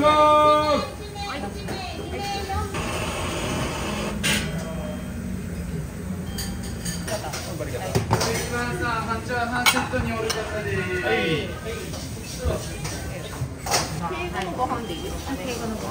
りますチャーハンではい敬語のご飯ですかね。敬語のご飯。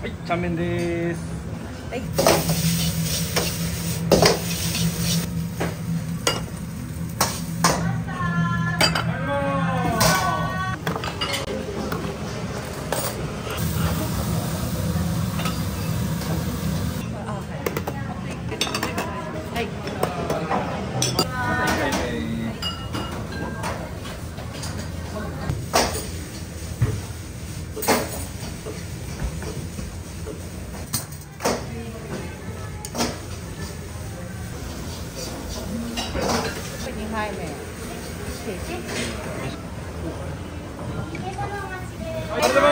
はいちゃんめんですはい。ます。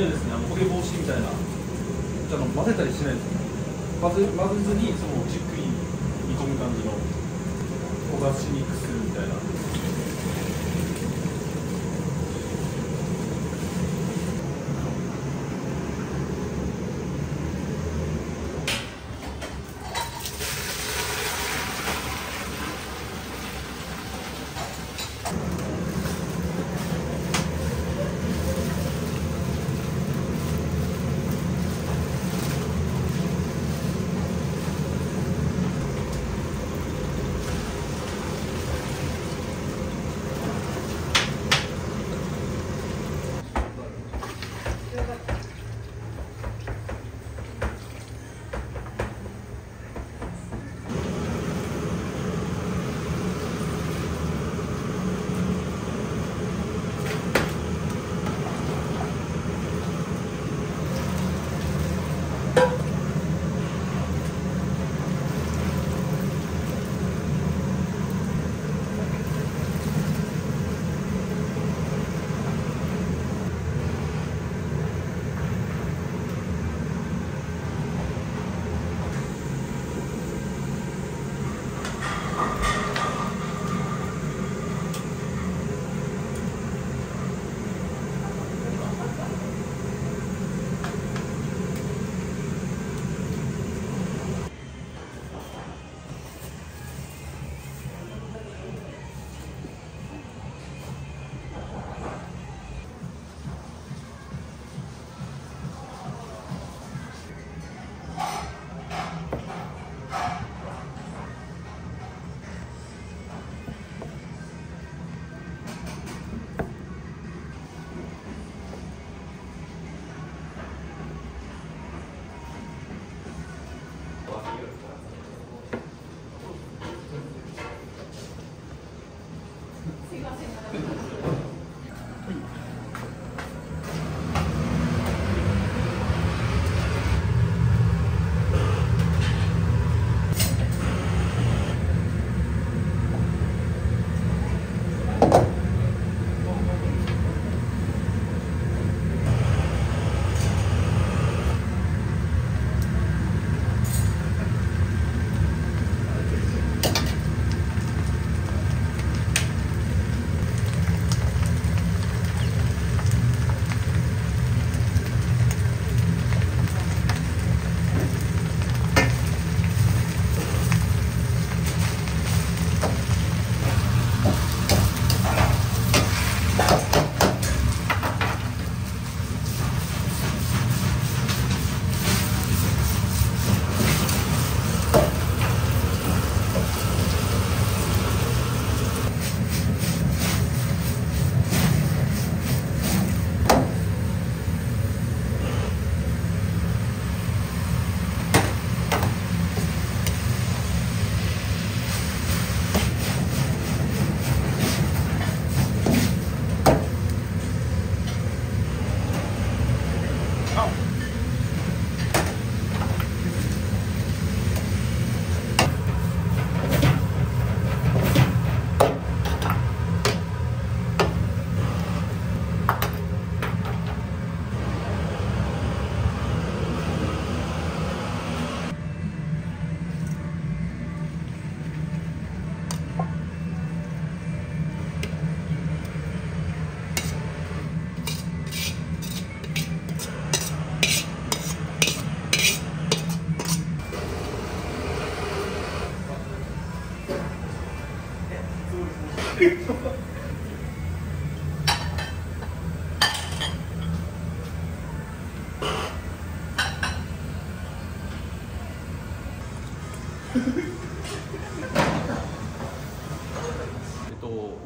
網はですね焦げ防止みたいな。あの混ぜたりしないですね混ぜ混ぜずにそのじっくり煮込む感じの焦がしにくくするみたいな。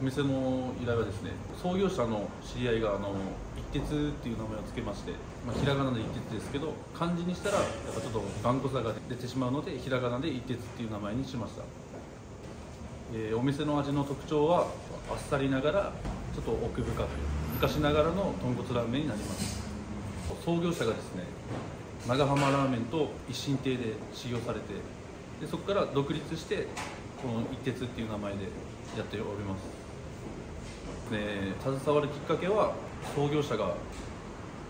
店の依頼はですね創業者の知り合いがあの一鉄っていう名前を付けまして、まあ、ひらがなで一鉄ですけど漢字にしたらやっぱちょっと頑固さが出てしまうのでひらがなで一鉄っていう名前にしました、えーお店の味の特徴はあっさりながらちょっと奥深く昔ながらの豚骨ラーメンになります。創業者がですね長浜ラーメンと一心亭で修行されてでそこから独立してこの一鉄っていう名前でやっております。で携わるきっかけは創業者が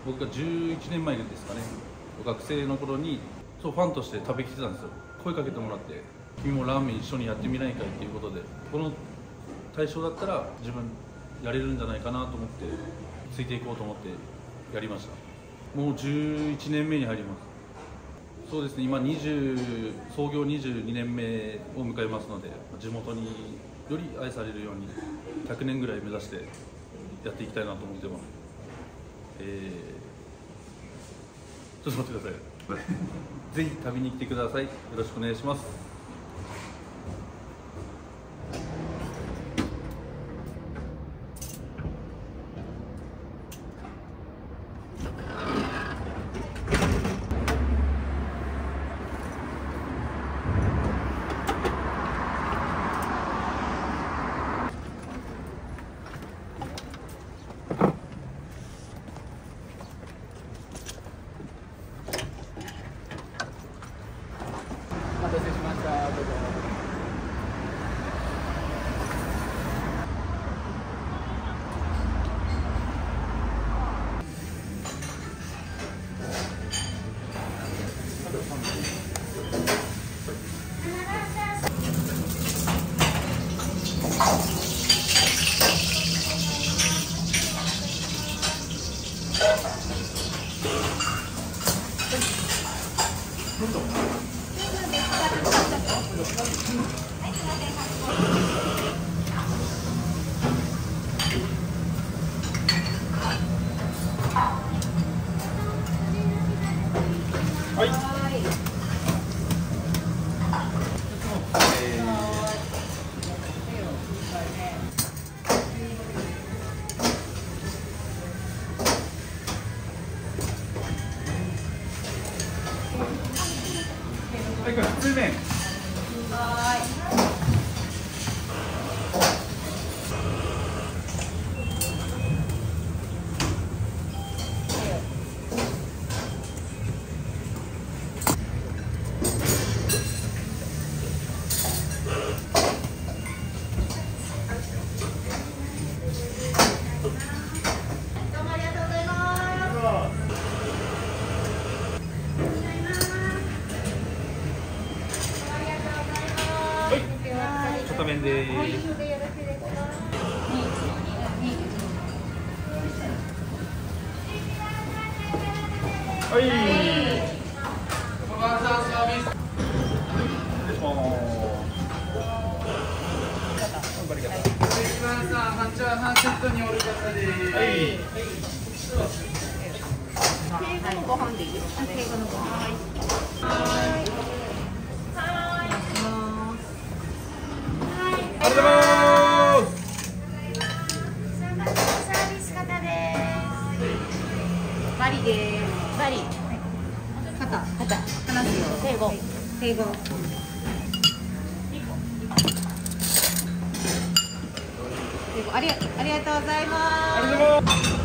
僕が11年前ですかね学生の頃にそうファンとして食べきてたんですよ声かけてもらって「君もラーメン一緒にやってみないかい?」っていうことでこの対象だったら自分やれるんじゃないかなと思ってついていこうと思ってやりましたもう11年目に入りますそうですね今20創業22年目を迎えますので地元により愛されるように100年ぐらい目指してやっていきたいなと思ってます。えー、ちょっと待ってください。ぜひ旅に来てください。よろしくお願いします片面ではい小川さんサーす関さん半チャーハンセットにおる方ですはい敬語のご飯でいいですかね。敬語のご飯。はい。バリです。バリ。肩。肩。話すよ。敬語。敬語。あり。ありがとうございます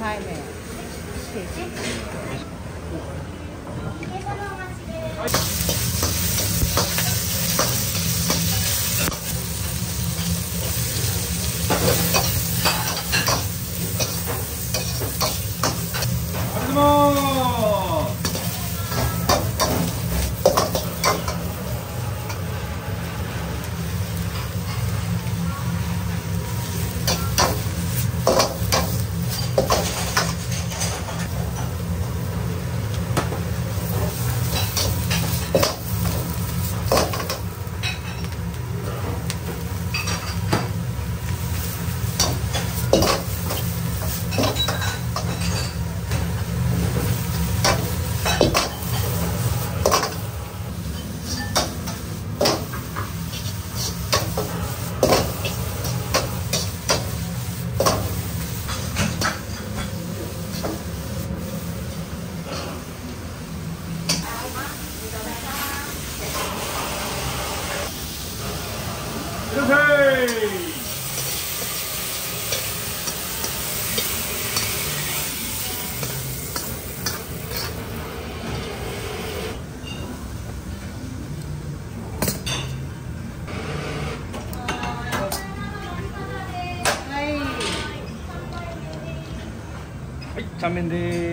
杯目ケーキありがとうございますいらっしゃいはいはい、ち